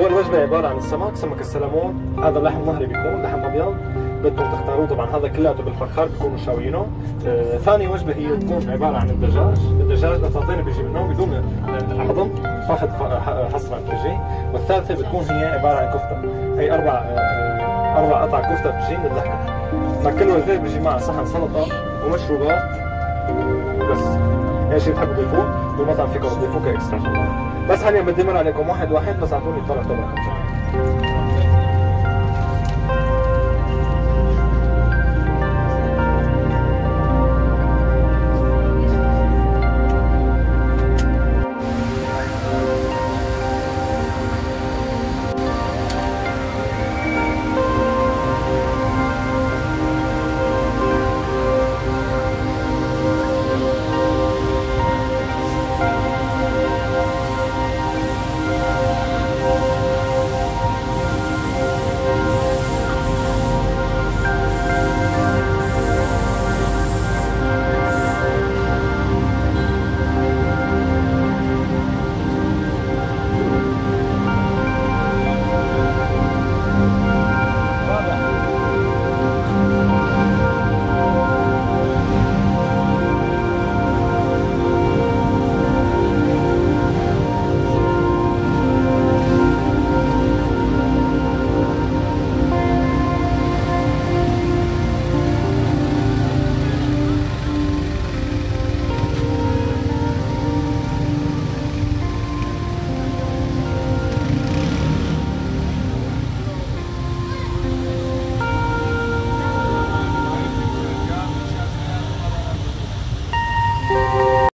الوجبه عبارة عن السمك سمك السلمون. هذا اللحم مهري بيكون لحم أبيض. بدكم تختاروه طبعا. هذا كلياته بالفخار بيكونوا شاويينه. آه، ثاني وجبة هي تكون عبارة عن الدجاج. الدجاج بطاطين بيجي منه بدون عظم فاخذ حصرة بتجي والثالثة بتكون هي عبارة عن كفتة. هي أربع آه، أربع قطع كفتة بتجي من اللحم. فكل وجبة بيجي معها صحن سلطة ومشروبات. بس. شيء بتحبوا تضيفوه بالمطعم فيكم تضيفوه كاكسترا بس حاليا بدي مر عليكم. واحد واحد بس أعطوني طلع طبعا